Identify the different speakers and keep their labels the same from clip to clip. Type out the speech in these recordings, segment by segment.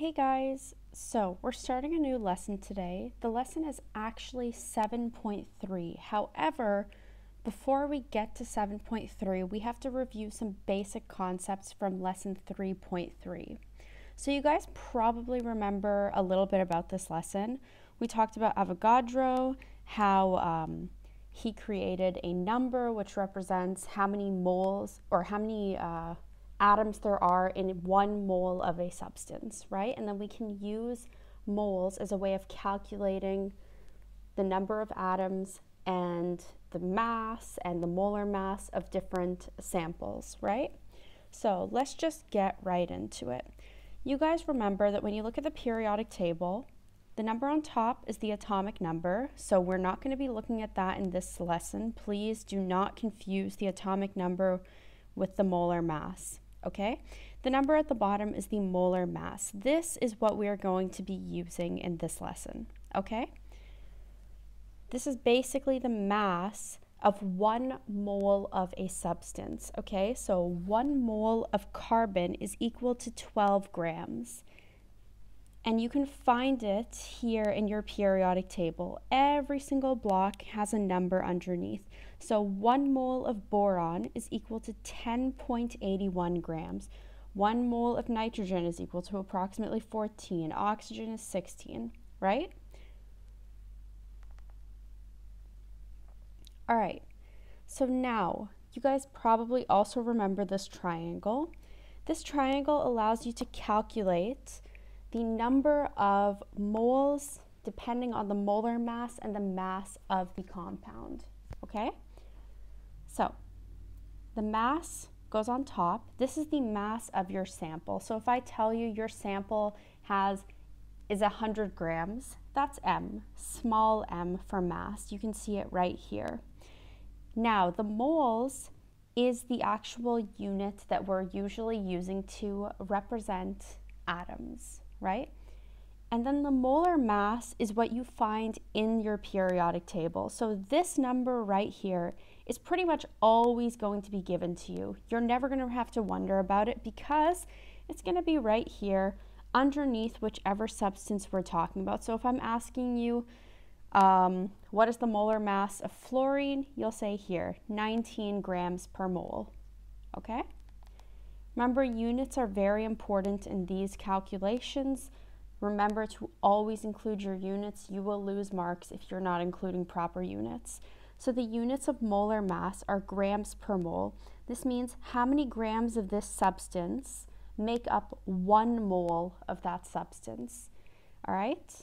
Speaker 1: Hey guys, so we're starting a new lesson today. The lesson is actually 7.3. However, before we get to 7.3, we have to review some basic concepts from lesson 3.3. So you guys probably remember a little bit about this lesson. We talked about Avogadro, how um, he created a number which represents how many moles or how many uh, atoms there are in one mole of a substance, right? And then we can use moles as a way of calculating the number of atoms and the mass and the molar mass of different samples, right? So let's just get right into it. You guys remember that when you look at the periodic table, the number on top is the atomic number, so we're not going to be looking at that in this lesson. Please do not confuse the atomic number with the molar mass okay? The number at the bottom is the molar mass. This is what we are going to be using in this lesson, okay? This is basically the mass of one mole of a substance, okay? So one mole of carbon is equal to 12 grams. And you can find it here in your periodic table. Every single block has a number underneath. So one mole of boron is equal to 10.81 grams. One mole of nitrogen is equal to approximately 14. Oxygen is 16, right? All right, so now you guys probably also remember this triangle. This triangle allows you to calculate the number of moles depending on the molar mass and the mass of the compound, okay? So the mass goes on top. This is the mass of your sample. So if I tell you your sample has is 100 grams, that's M, small m for mass. You can see it right here. Now the moles is the actual unit that we're usually using to represent atoms right? And then the molar mass is what you find in your periodic table. So this number right here is pretty much always going to be given to you. You're never going to have to wonder about it because it's going to be right here underneath whichever substance we're talking about. So if I'm asking you, um, what is the molar mass of fluorine? You'll say here, 19 grams per mole, okay? Remember, units are very important in these calculations. Remember to always include your units. You will lose marks if you're not including proper units. So the units of molar mass are grams per mole. This means how many grams of this substance make up one mole of that substance. All right?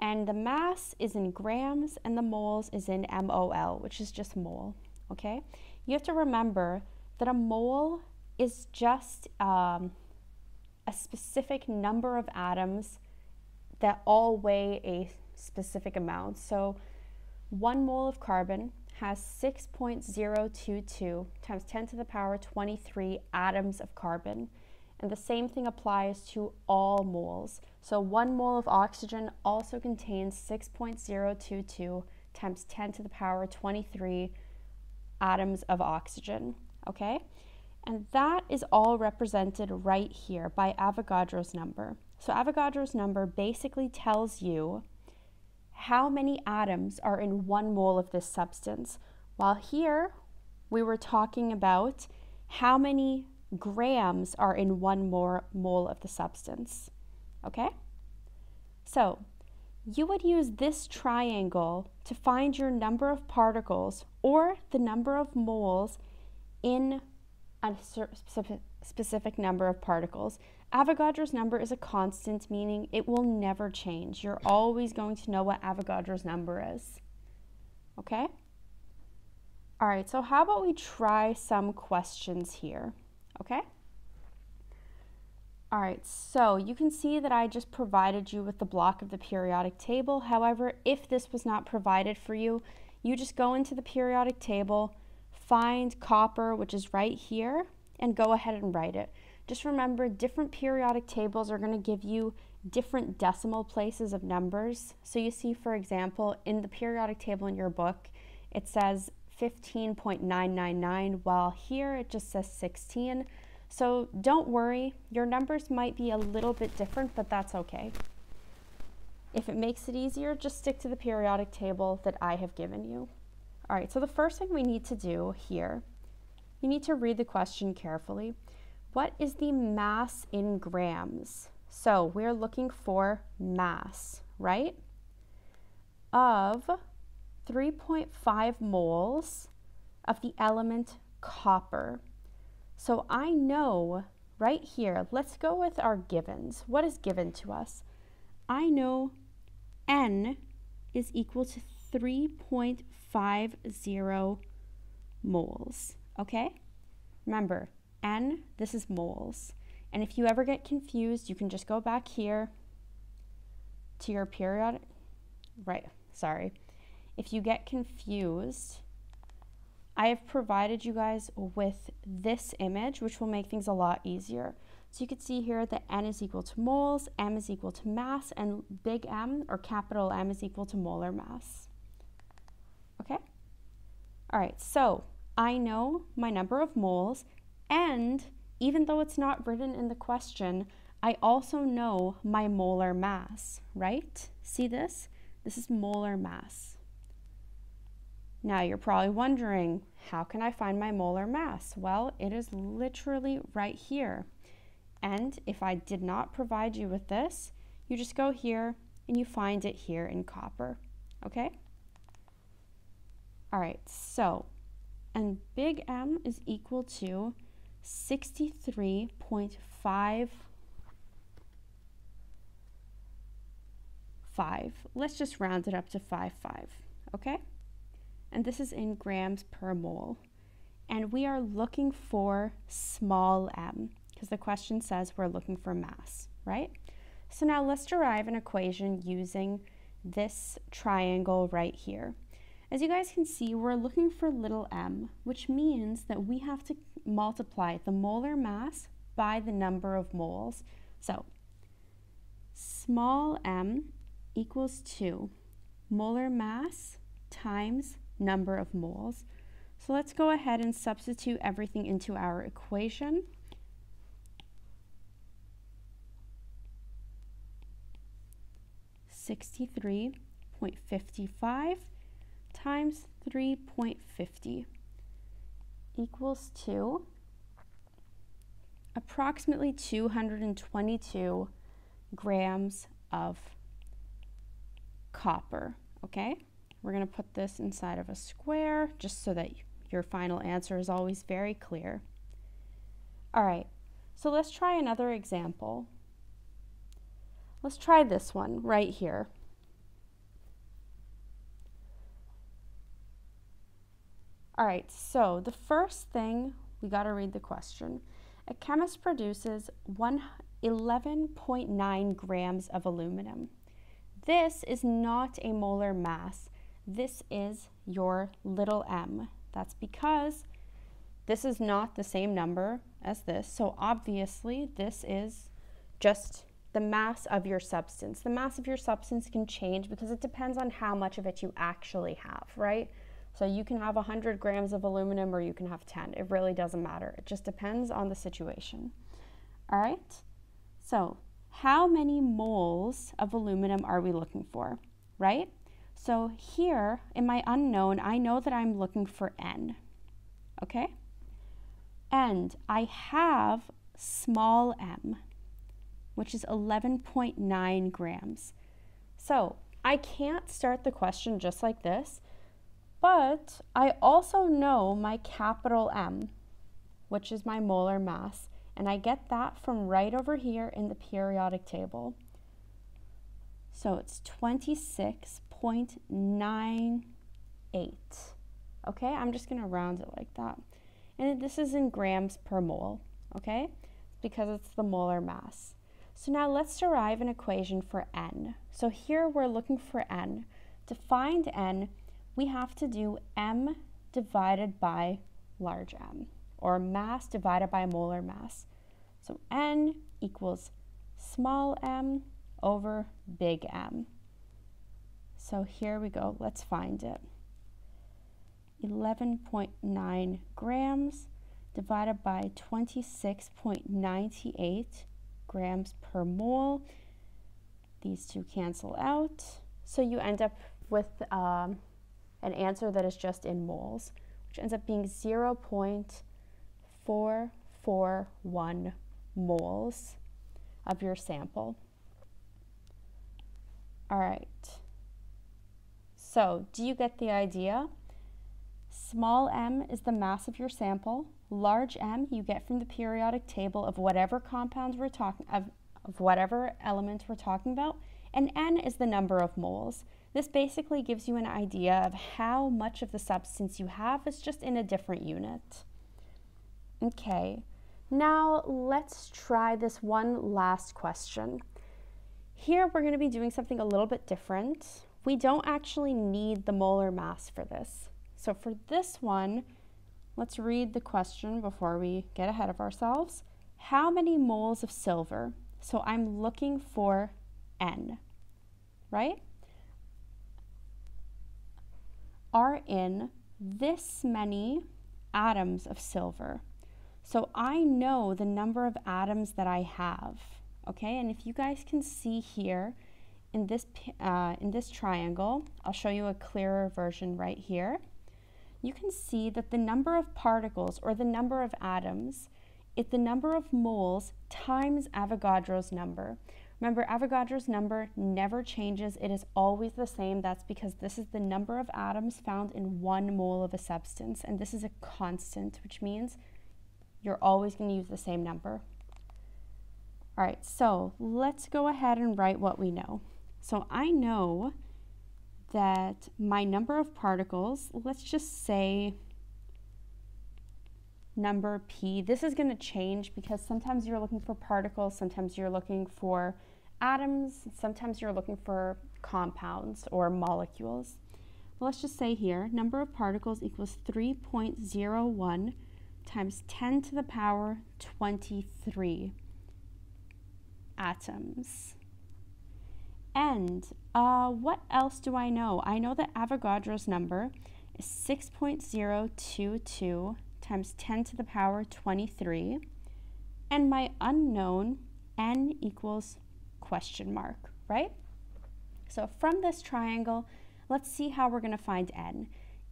Speaker 1: And the mass is in grams and the moles is in MOL, which is just mole. Okay? You have to remember that a mole is just um, a specific number of atoms that all weigh a specific amount. So one mole of carbon has 6.022 times 10 to the power 23 atoms of carbon. And the same thing applies to all moles. So one mole of oxygen also contains 6.022 times 10 to the power 23 atoms of oxygen, okay? And that is all represented right here by Avogadro's number. So Avogadro's number basically tells you how many atoms are in one mole of this substance. While here we were talking about how many grams are in one more mole of the substance. Okay? So you would use this triangle to find your number of particles or the number of moles in a specific number of particles. Avogadro's number is a constant, meaning it will never change. You're always going to know what Avogadro's number is. Okay? All right, so how about we try some questions here? Okay? All right, so you can see that I just provided you with the block of the periodic table. However, if this was not provided for you, you just go into the periodic table, find copper, which is right here, and go ahead and write it. Just remember, different periodic tables are going to give you different decimal places of numbers. So you see, for example, in the periodic table in your book, it says 15.999, while here it just says 16. So don't worry, your numbers might be a little bit different, but that's okay. If it makes it easier, just stick to the periodic table that I have given you. All right, so the first thing we need to do here, you need to read the question carefully. What is the mass in grams? So we're looking for mass, right? Of 3.5 moles of the element copper. So I know right here, let's go with our givens. What is given to us? I know N is equal to 3.50 moles, okay? Remember, N, this is moles. And if you ever get confused, you can just go back here to your periodic, right, sorry. If you get confused, I have provided you guys with this image, which will make things a lot easier. So you can see here that N is equal to moles, M is equal to mass, and big M, or capital M, is equal to molar mass. Okay? All right, so I know my number of moles, and even though it's not written in the question, I also know my molar mass, right? See this? This is molar mass. Now you're probably wondering, how can I find my molar mass? Well, it is literally right here. And if I did not provide you with this, you just go here and you find it here in copper, okay? All right, so, and big M is equal to 63.5 5. Let's just round it up to 5, 5, okay? And this is in grams per mole. And we are looking for small m, because the question says we're looking for mass, right? So now let's derive an equation using this triangle right here. As you guys can see, we're looking for little m, which means that we have to multiply the molar mass by the number of moles. So small m equals 2 molar mass times number of moles. So let's go ahead and substitute everything into our equation. Sixty-three point fifty-five times 3.50 equals to approximately 222 grams of copper, okay? We're going to put this inside of a square just so that your final answer is always very clear. All right, so let's try another example. Let's try this one right here. All right, so the first thing, we got to read the question. A chemist produces 11.9 grams of aluminum. This is not a molar mass. This is your little m. That's because this is not the same number as this. So obviously this is just the mass of your substance. The mass of your substance can change because it depends on how much of it you actually have, right? So you can have 100 grams of aluminum or you can have 10. It really doesn't matter. It just depends on the situation. All right? So how many moles of aluminum are we looking for, right? So here in my unknown, I know that I'm looking for N, okay? And I have small m, which is 11.9 grams. So I can't start the question just like this but I also know my capital M, which is my molar mass, and I get that from right over here in the periodic table. So it's 26.98. Okay, I'm just to round it like that. And this is in grams per mole, okay? Because it's the molar mass. So now let's derive an equation for N. So here we're looking for N. To find N, we have to do m divided by large m, or mass divided by molar mass. So n equals small m over big M. So here we go, let's find it. 11.9 grams divided by 26.98 grams per mole. These two cancel out. So you end up with um, an answer that is just in moles, which ends up being 0.441 moles of your sample. All right. So, do you get the idea? Small m is the mass of your sample. Large M you get from the periodic table of whatever compounds we're talking of, of whatever element we're talking about, and N is the number of moles. This basically gives you an idea of how much of the substance you have is just in a different unit. Okay, now let's try this one last question. Here we're going to be doing something a little bit different. We don't actually need the molar mass for this. So for this one, let's read the question before we get ahead of ourselves. How many moles of silver? So I'm looking for N, right? Are in this many atoms of silver. So I know the number of atoms that I have, okay? And if you guys can see here in this, uh, in this triangle, I'll show you a clearer version right here you can see that the number of particles or the number of atoms is the number of moles times Avogadro's number. Remember, Avogadro's number never changes. It is always the same. That's because this is the number of atoms found in one mole of a substance. And this is a constant, which means you're always going to use the same number. All right, so let's go ahead and write what we know. So I know that my number of particles, let's just say number p, this is going to change because sometimes you're looking for particles, sometimes you're looking for atoms, sometimes you're looking for compounds or molecules. Well, let's just say here, number of particles equals 3.01 times 10 to the power 23 atoms. And uh, what else do I know? I know that Avogadro's number is 6.022 times 10 to the power 23. And my unknown, n equals question mark, right? So from this triangle, let's see how we're going to find n.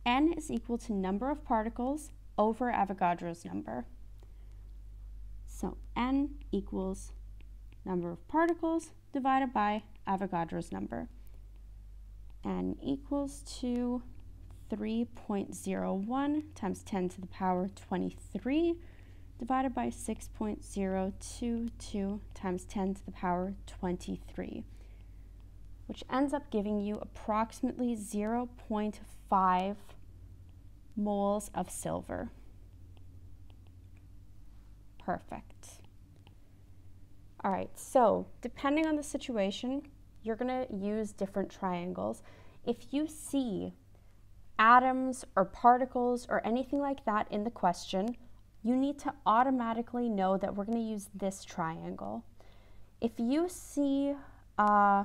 Speaker 1: n is equal to number of particles over Avogadro's number. So n equals number of particles divided by Avogadro's number. N equals to 3.01 times 10 to the power 23 divided by 6.022 times 10 to the power 23, which ends up giving you approximately 0.5 moles of silver. Perfect. All right, so depending on the situation, you're gonna use different triangles. If you see atoms or particles or anything like that in the question, you need to automatically know that we're gonna use this triangle. If you see uh,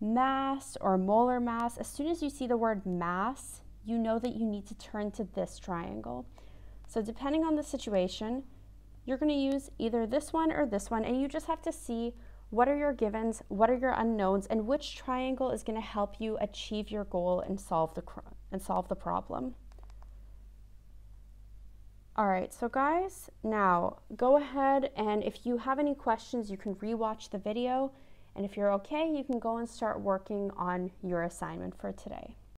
Speaker 1: mass or molar mass, as soon as you see the word mass, you know that you need to turn to this triangle. So depending on the situation, you're going to use either this one or this one, and you just have to see what are your givens, what are your unknowns, and which triangle is going to help you achieve your goal and solve the, and solve the problem. All right, so guys, now go ahead and if you have any questions, you can rewatch the video. And if you're okay, you can go and start working on your assignment for today.